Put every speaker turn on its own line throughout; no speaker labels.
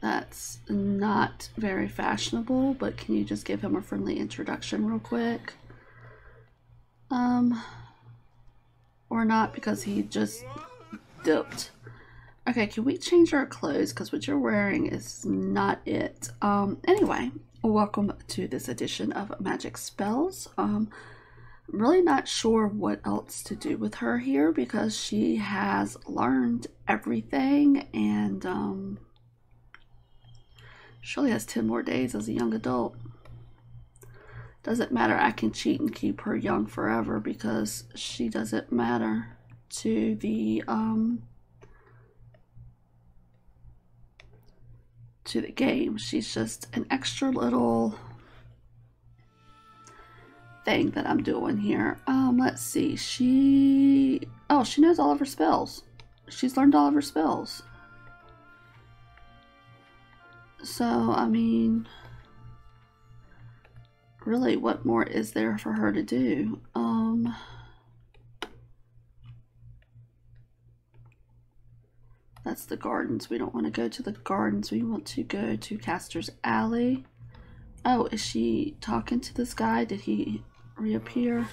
That's not very fashionable, but can you just give him a friendly introduction real quick? Um, or not because he just dipped. Okay, can we change our clothes? Because what you're wearing is not it. Um, anyway, welcome to this edition of Magic Spells. Um, I'm really not sure what else to do with her here because she has learned everything and um, only has 10 more days as a young adult. Doesn't matter, I can cheat and keep her young forever because she doesn't matter to the um, to the game. She's just an extra little thing that I'm doing here. Um, let's see. She oh, she knows all of her spells. She's learned all of her spells. So, I mean, really, what more is there for her to do? Um, That's the gardens. We don't want to go to the gardens. We want to go to Caster's Alley. Oh, is she talking to this guy? Did he reappear?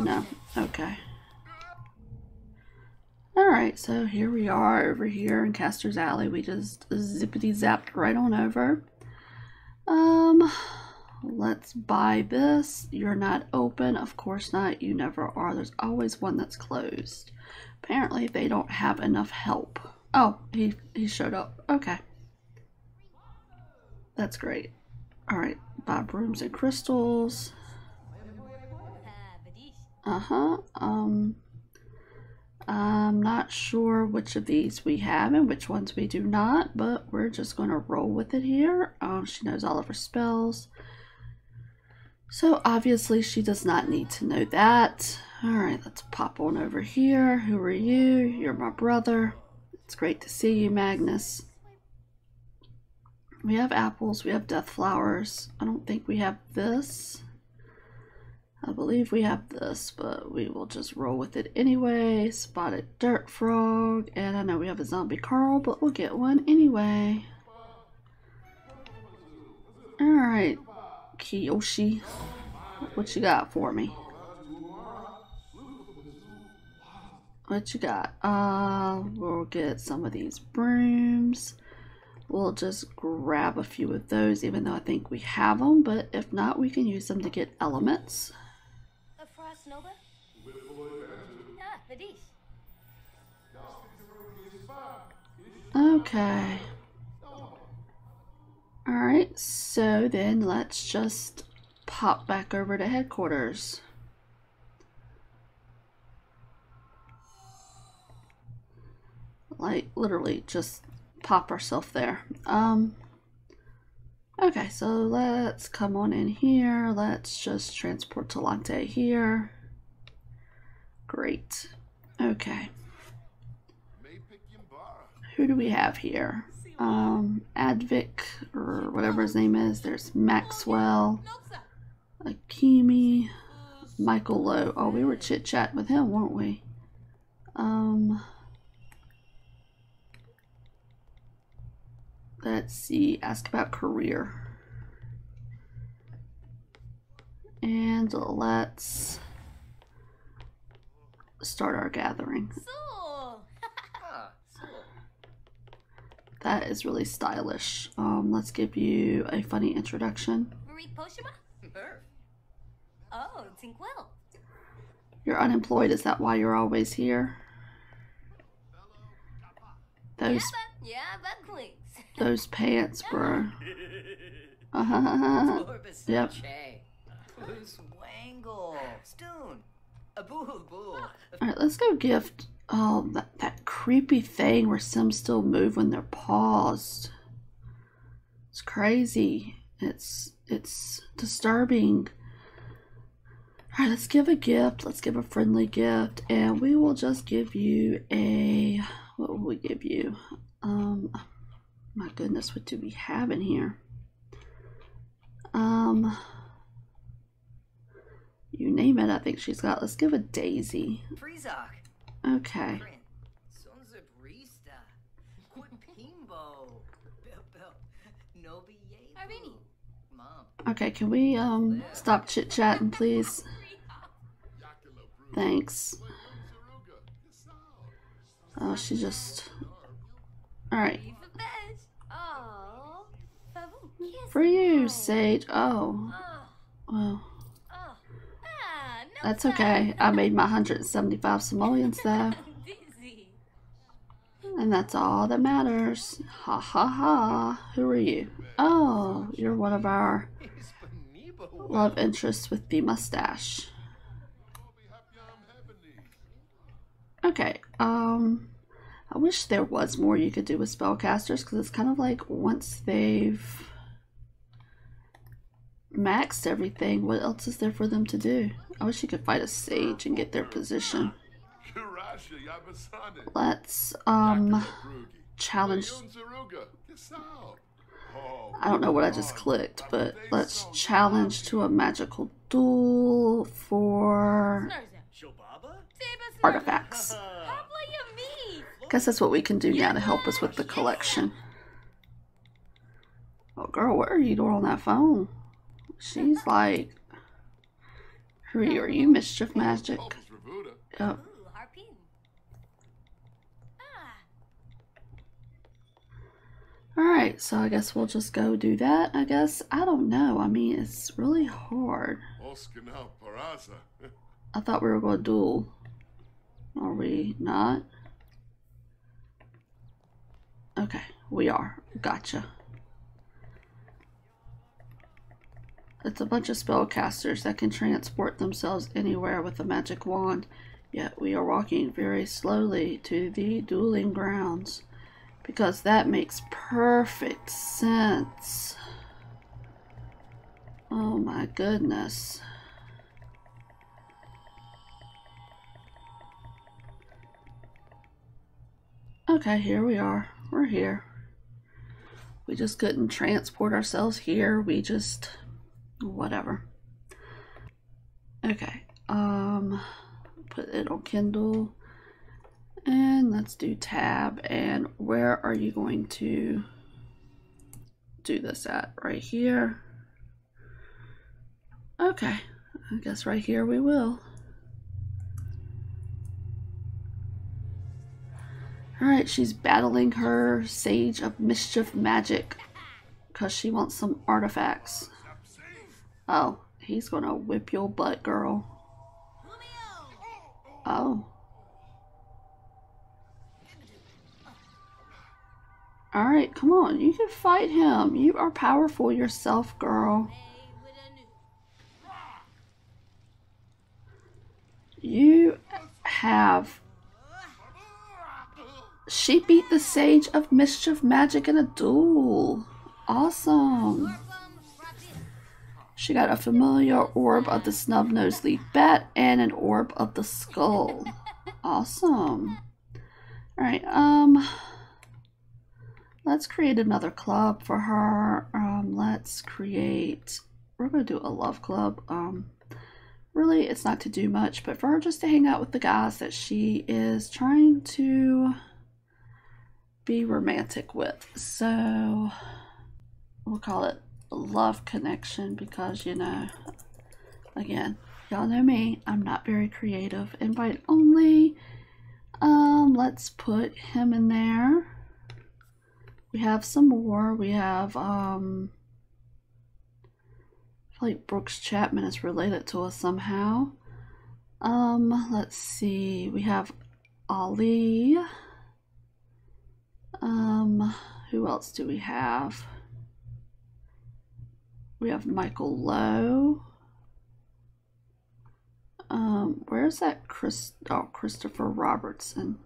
No. Okay. Alright, so here we are over here in Caster's Alley. We just zippity zapped right on over. Um, let's buy this. You're not open. Of course not. You never are. There's always one that's closed. Apparently they don't have enough help. Oh, he, he showed up. Okay. That's great. Alright, buy brooms and crystals. Uh-huh. Um, I'm not sure which of these we have and which ones we do not, but we're just going to roll with it here. Um, she knows all of her spells. So obviously she does not need to know that. All right, let's pop on over here. Who are you? You're my brother. It's great to see you, Magnus. We have apples. We have death flowers. I don't think we have this. I believe we have this, but we will just roll with it anyway. Spotted dirt frog. And I know we have a zombie Carl, but we'll get one anyway. Alright, Kiyoshi. What you got for me? What you got? Uh, we'll get some of these brooms. We'll just grab a few of those, even though I think we have them. But if not, we can use them to get elements. Okay. Alright, so then let's just pop back over to headquarters. like literally just pop ourselves there. Um, okay, so let's come on in here. Let's just transport to Lante here. Great. Okay. Who do we have here? Um, Advic, or whatever his name is. There's Maxwell, Akimi, Michael Lowe. Oh, we were chit-chatting with him, weren't we? Um, Let's see, ask about career. And let's start our gathering. that is really stylish. Um, let's give you a funny introduction. Oh, you're unemployed, is that why you're always here? Those, those pants, bro. Uh -huh. yep. Alright, let's go gift. Oh, that, that creepy thing where some still move when they're paused. It's crazy. It's it's disturbing. Alright, let's give a gift. Let's give a friendly gift. And we will just give you a what will we give you? Um my goodness, what do we have in here? Um, you name it, I think she's got. Let's give a Daisy. Okay. Okay, can we um stop chit chatting, please? Thanks. Oh, she just. Alright. For you, Sage. Oh. Well. That's okay. I made my 175 simoleons, though. And that's all that matters. Ha ha ha. Who are you? Oh, you're one of our love interests with the mustache. Okay, um, I wish there was more you could do with spellcasters because it's kind of like once they've maxed everything, what else is there for them to do? I wish you could fight a sage and get their position. Let's um challenge. I don't know what I just clicked, but let's challenge to a magical duel for artifacts. Guess that's what we can do now to help us with the collection. Oh, girl, what are you doing on that phone? She's like, who are you? Are you mischief magic? Yep. Ah. Alright, so I guess we'll just go do that, I guess. I don't know. I mean, it's really hard. I thought we were going to duel. Are we not? Okay, we are. Gotcha. It's a bunch of spellcasters that can transport themselves anywhere with a magic wand. Yet we are walking very slowly to the dueling grounds because that makes perfect sense. Oh my goodness. Okay, here we are. We're here. We just couldn't transport ourselves here. We just, whatever. Okay, um, put it on Kindle. And let's do tab. And where are you going to do this at? Right here. Okay, I guess right here we will. Alright, she's battling her Sage of Mischief Magic because she wants some artifacts. Oh, he's gonna whip your butt, girl. Oh. Alright, come on. You can fight him. You are powerful yourself, girl. You have... She beat the Sage of Mischief Magic in a duel. Awesome. She got a familiar orb of the snub-nosed leaf bat and an orb of the skull. Awesome. Alright, um... Let's create another club for her. Um, let's create, we're to do a love club. Um, really, it's not to do much, but for her just to hang out with the guys that she is trying to be romantic with. So we'll call it love connection because, you know, again, y'all know me, I'm not very creative. Invite only. Um, let's put him in there. We have some more. We have, um, like Brooks Chapman is related to us somehow. Um, let's see. We have Ali. Um, who else do we have? We have Michael Lowe. Um, where's that Chris? Oh, Christopher Robertson.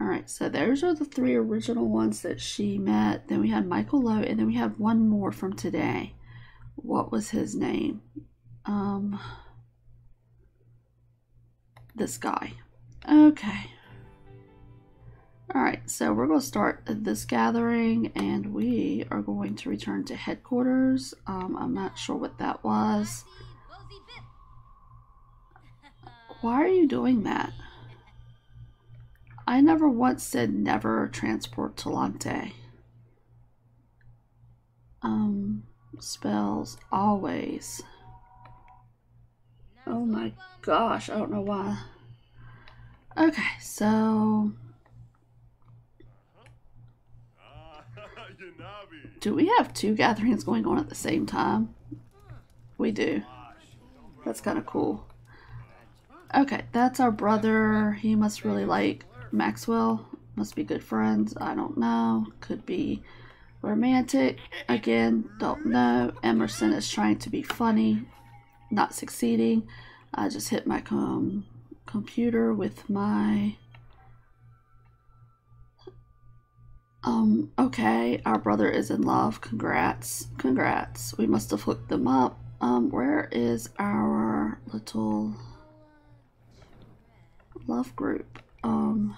All right, so those are the three original ones that she met. Then we had Michael Lowe, and then we had one more from today. What was his name? Um, this guy. Okay. So we're going to start this gathering, and we are going to return to headquarters. Um, I'm not sure what that was. Why are you doing that? I never once said never transport Talante. Um, spells always. Oh my gosh, I don't know why. Okay, so do we have two gatherings going on at the same time? We do. That's kind of cool. Okay, that's our brother. He must really like Maxwell. Must be good friends. I don't know. Could be romantic. Again, don't know. Emerson is trying to be funny. Not succeeding. I just hit my com computer with my... Um, okay, our brother is in love. Congrats. Congrats. We must have hooked them up. Um, where is our little love group? Um,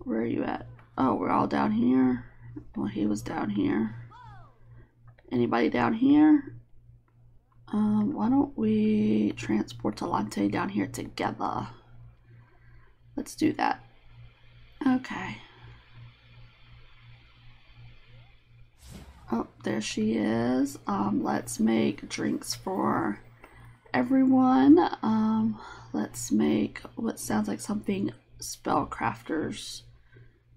where are you at? Oh, we're all down here. Well, he was down here. Anybody down here? Um, why don't we transport Talante down here together? Let's do that. Okay. Oh, there she is. Um, let's make drinks for everyone. Um, let's make what sounds like something spellcrafters,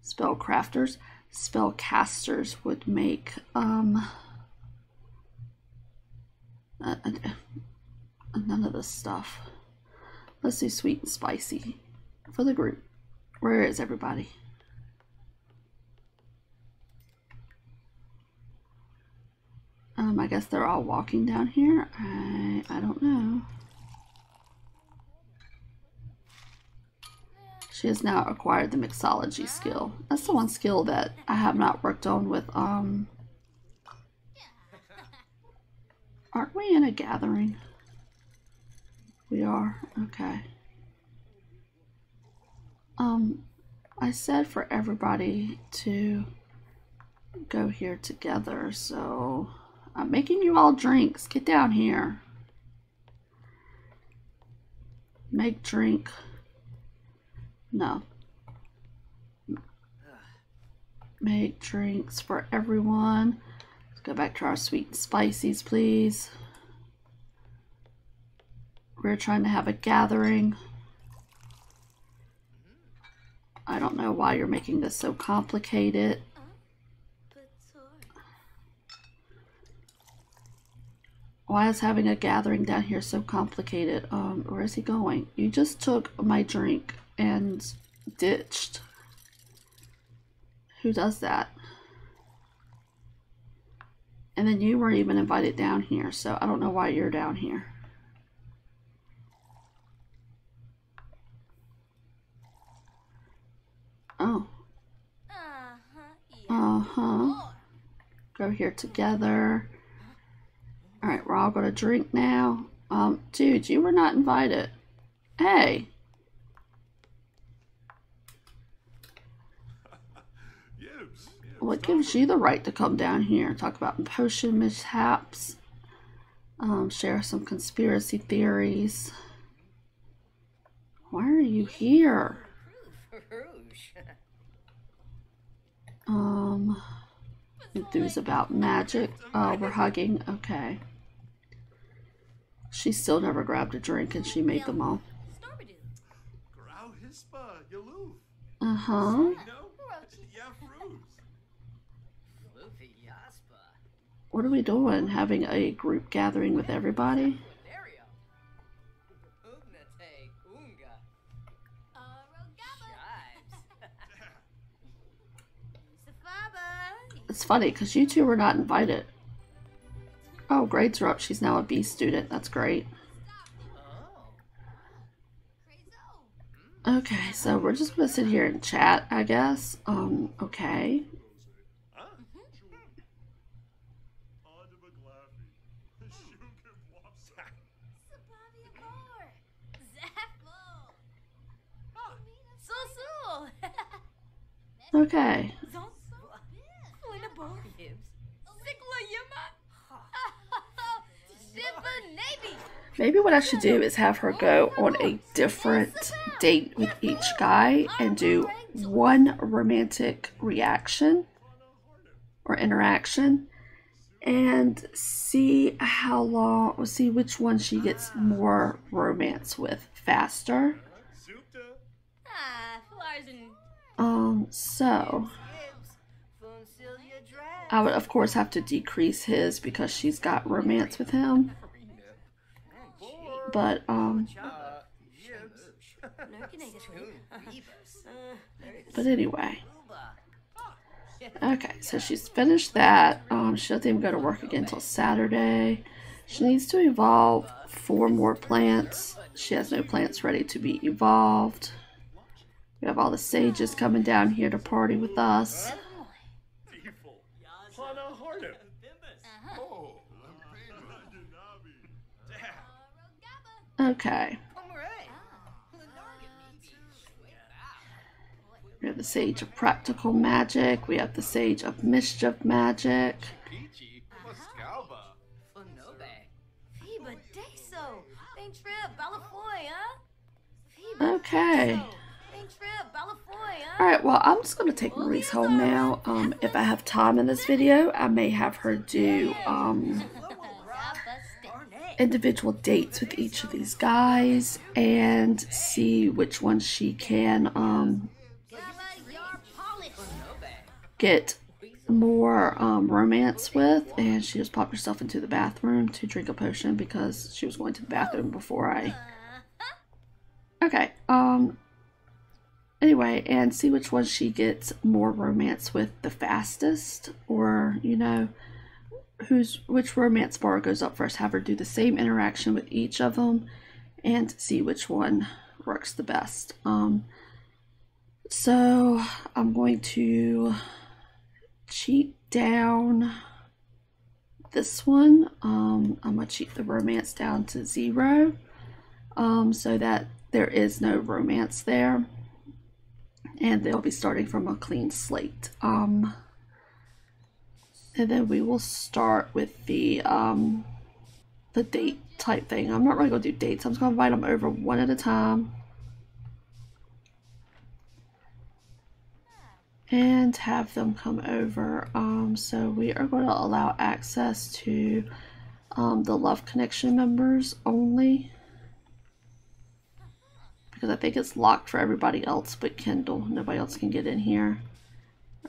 spellcrafters, spellcasters would make. Um, uh, none of this stuff. Let's do sweet and spicy for the group. Where is everybody? Um, I guess they're all walking down here. I, I don't know. She has now acquired the mixology skill. That's the one skill that I have not worked on with, um... Aren't we in a gathering? We are? Okay. Um, I said for everybody to go here together, so... I'm making you all drinks. Get down here. Make drink. No. Make drinks for everyone. Let's go back to our sweet and spices, please. We're trying to have a gathering. I don't know why you're making this so complicated. Why is having a gathering down here so complicated? Um, where is he going? You just took my drink and ditched. Who does that? And then you weren't even invited down here, so I don't know why you're down here. Oh. Uh-huh. Go here together. We're all gonna drink now. Um, dude, you were not invited. Hey. What gives you the right to come down here and talk about potion mishaps? Um, share some conspiracy theories. Why are you here? Um, enthused about magic. Oh, we're hugging. Okay. She still never grabbed a drink and she made them all. Uh-huh. What are we doing? Having a group gathering with everybody? It's funny because you two were not invited. Oh, grades are up. She's now a B student. That's great. Okay, so we're just gonna sit here and chat, I guess. Um, okay. Okay. Maybe what I should do is have her go on a different date with each guy and do one romantic reaction or interaction and see how long, see which one she gets more romance with faster. Um, so I would of course have to decrease his because she's got romance with him. But um but anyway. Okay, so she's finished that. Um she doesn't even go to work again until Saturday. She needs to evolve four more plants. She has no plants ready to be evolved. We have all the sages coming down here to party with us. Okay. We have the Sage of Practical Magic. We have the Sage of Mischief Magic. Okay. Alright, well, I'm just going to take Maryse home now. Um, if I have time in this video, I may have her do um, individual dates with each of these guys and see which one she can um, get more um, romance with. And she just popped herself into the bathroom to drink a potion because she was going to the bathroom before I... Okay, um, anyway, and see which one she gets more romance with the fastest, or, you know, who's which romance bar goes up first. Have her do the same interaction with each of them and see which one works the best. Um, so I'm going to cheat down this one. Um, I'm going to cheat the romance down to zero um, so that there is no romance there. And they'll be starting from a clean slate. Um, and then we will start with the um, the date type thing. I'm not really going to do dates. I'm just going to invite them over one at a time. And have them come over. Um, so we are going to allow access to um, the Love Connection members only. Because I think it's locked for everybody else but Kendall. Nobody else can get in here.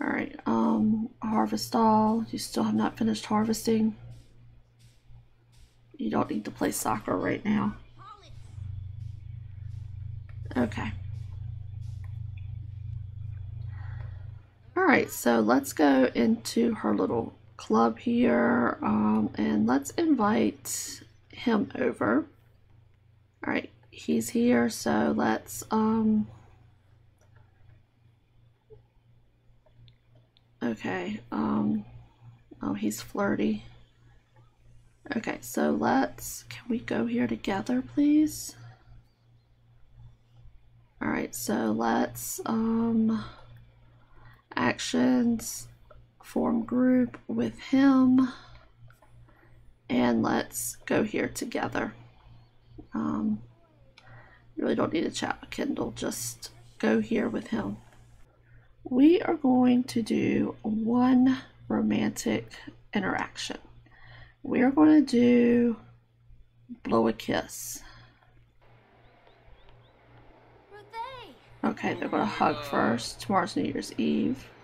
Alright, um, harvest all. You still have not finished harvesting. You don't need to play soccer right now. Okay. Alright, so let's go into her little club here, um, and let's invite him over. Alright, he's here, so let's, um, Okay, um, oh, he's flirty. Okay, so let's, can we go here together, please? Alright, so let's, um, actions, form group with him, and let's go here together. Um, really don't need to chat with Kendall, just go here with him we are going to do one romantic interaction. We are going to do blow a kiss. Okay, they're going to hug first. Tomorrow's New Year's Eve.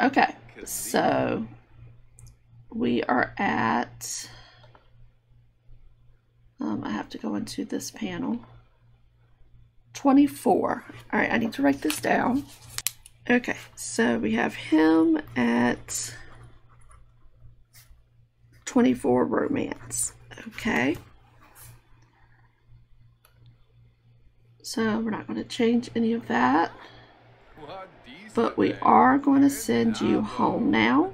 Okay, so we are at um, I have to go into this panel. 24. All right, I need to write this down. Okay, so we have him at 24 romance. Okay. So we're not going to change any of that. But we are going to send you home now.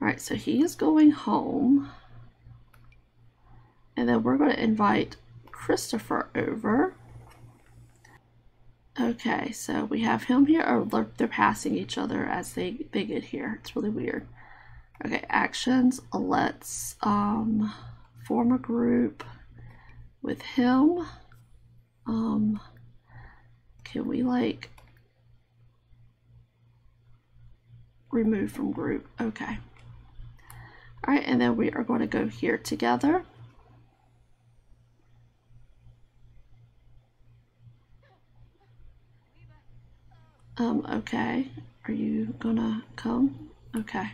Alright, so he is going home. And then we're going to invite Christopher over. Okay, so we have him here. Oh, they're, passing each other as they, they get here. It's really weird. Okay, actions. Let's um, form a group with him. Um, can we like remove from group? Okay. All right, and then we are going to go here together. Um, okay. Are you gonna come? Okay.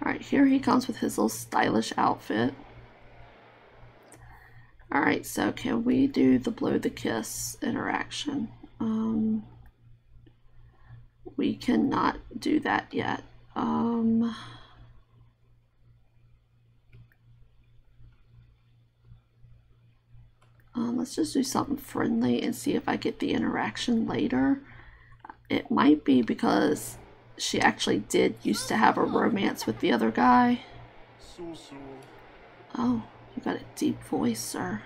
Alright, here he comes with his little stylish outfit. Alright, so can we do the blow the kiss interaction? Um, we cannot do that yet. Um, um, let's just do something friendly and see if I get the interaction later. It might be because she actually did used to have a romance with the other guy. Oh, you got a deep voice, sir.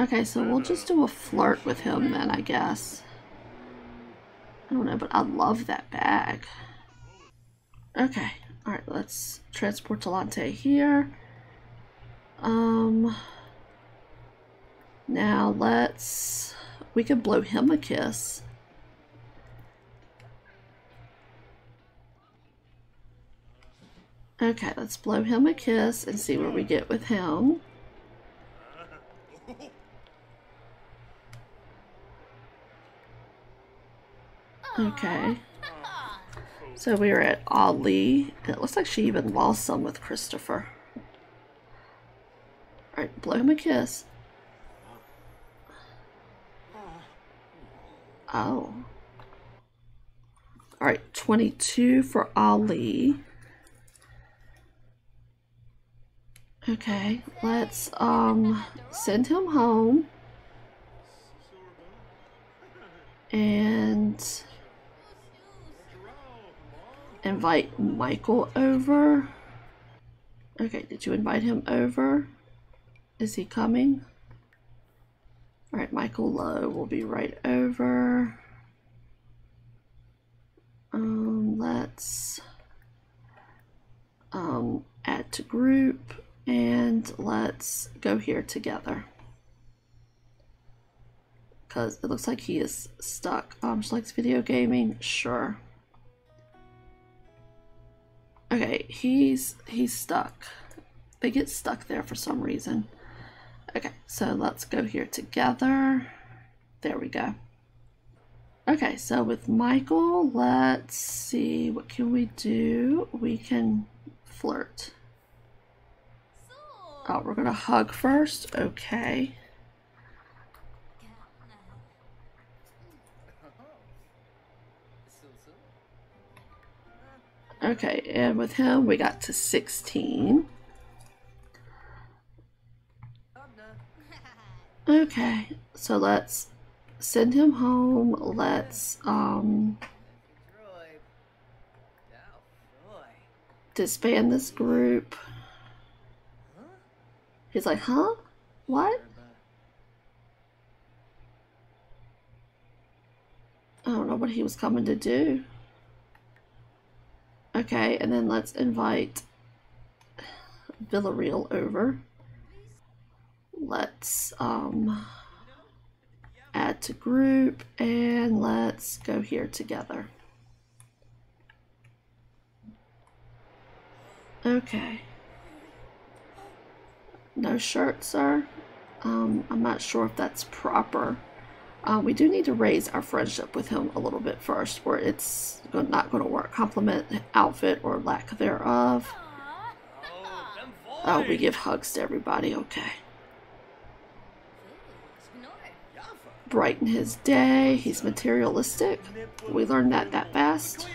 Okay, so we'll just do a flirt with him then, I guess. I don't know, but I love that bag. Okay, alright, let's transport Talante here. Um, now let's, we could blow him a kiss. Okay, let's blow him a kiss and see where we get with him. Okay. So we are at Ali. It looks like she even lost some with Christopher. Alright, blow him a kiss. Oh. Alright, 22 for Ali. Okay, let's um send him home. And invite Michael over. Okay, did you invite him over? Is he coming? Alright, Michael Lowe will be right over. Um, let's um, add to group and let's go here together. Because it looks like he is stuck. Um, she likes video gaming? Sure. Okay, he's he's stuck. They get stuck there for some reason. Okay, so let's go here together. There we go. Okay, so with Michael, let's see, what can we do? We can flirt. Oh, we're gonna hug first? Okay. Okay, and with him we got to 16. Okay, so let's send him home. Let's um disband this group. He's like, huh? What? I don't know what he was coming to do. Okay, and then let's invite Villarreal over. Let's um, add to group and let's go here together. Okay. No shirt, sir. Um, I'm not sure if that's proper. Uh, we do need to raise our friendship with him a little bit first, where it's not going to work. Compliment outfit or lack thereof. Oh, we give hugs to everybody. Okay. Brighten his day. He's materialistic. We learned that that fast.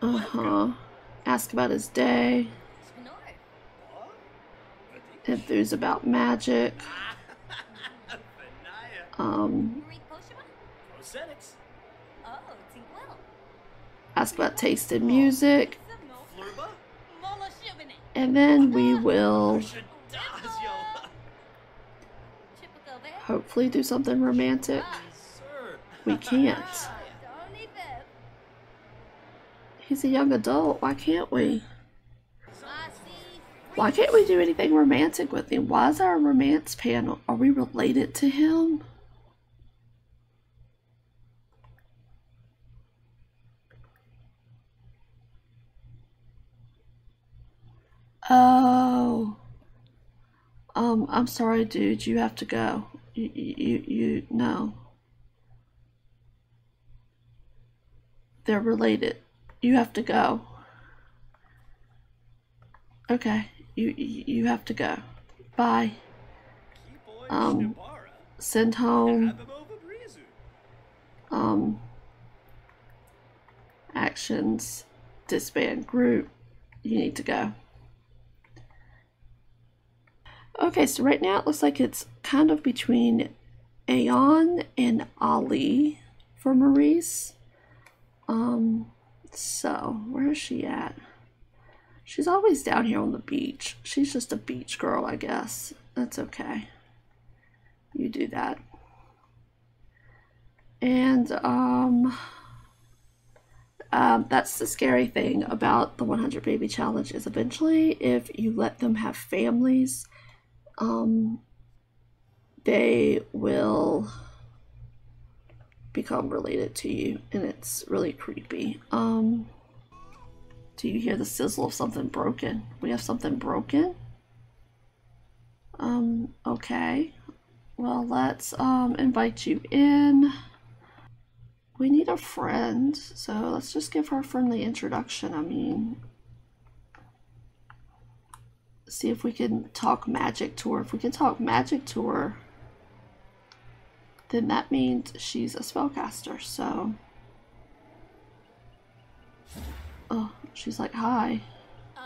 Uh-huh. Ask about his day enthused about magic. Um, ask about taste in music. And then we will hopefully do something romantic. We can't. He's a young adult. Why can't we? Why can't we do anything romantic with him? Why is our romance panel? Are we related to him? Oh. Um, I'm sorry, dude. You have to go. You, you, you, no. They're related. You have to go. Okay. You, you have to go. Bye. Um, send home. Um, actions. Disband group. You need to go. Okay, so right now it looks like it's kind of between Aeon and Ali for Maryse. Um, so where is she at? She's always down here on the beach. She's just a beach girl, I guess. That's okay. You do that. And, um, um, that's the scary thing about the 100 Baby Challenge is eventually if you let them have families, um, they will become related to you and it's really creepy. Um, do you hear the sizzle of something broken? We have something broken? Um, okay. Well, let's um, invite you in. We need a friend, so let's just give her a friendly introduction. I mean, see if we can talk magic to her. If we can talk magic to her, then that means she's a spellcaster, so... Oh, she's like, hi.
Uh,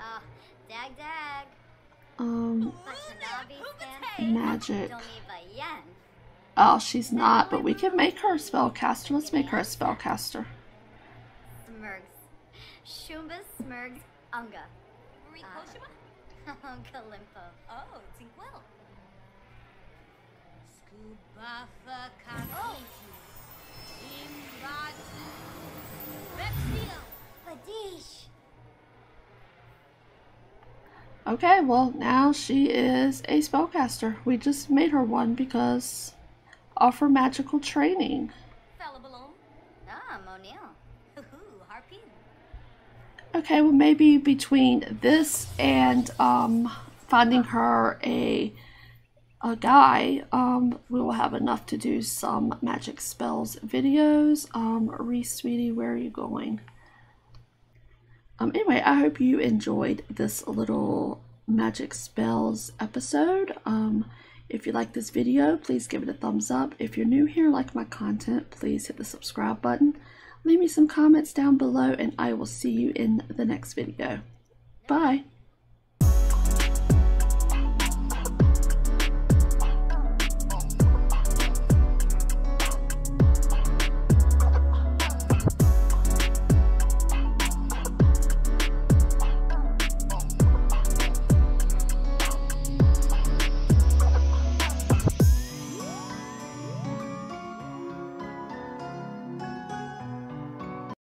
ah. Dag dag.
Um, magic. Oh, she's not, but we can make her a spellcaster. Let's make her a spellcaster.
Shumba Smurgs Unga. Rikoshima? Kalimpo. Oh, Tinkwell. Scubafa Kakiki. Imratu. Repsio. Badish.
Okay, well, now she is a spellcaster. We just made her one because of her magical training.
Ah, Monil.
Okay, well maybe between this and um, finding her a a guy, um, we will have enough to do some magic spells videos. Um, Reese, sweetie, where are you going? Um, anyway, I hope you enjoyed this little magic spells episode. Um, if you like this video, please give it a thumbs up. If you're new here, like my content, please hit the subscribe button. Leave me some comments down below and I will see you in the next video. Bye.